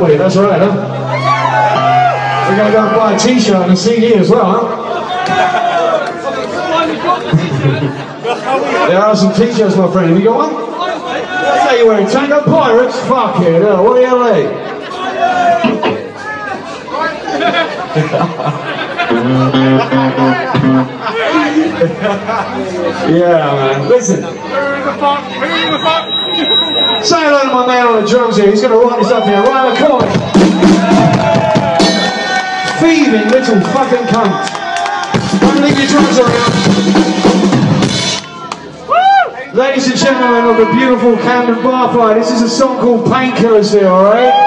Wait, that's right, huh? We're gonna go buy a t-shirt and a CD as well, huh? there are some t-shirts, my friend. Have you got one? What's that you wearing? Tango Pirates? Fuck it, uh, what are you yeah, man. Listen. Say hello to my man on the drums here. He's going to write this up here. Right McCoy. Thieving little fucking cunt. Don't leave your drums around. Ladies and gentlemen of the beautiful Camden Barfly, this is a song called Painkillers here, alright?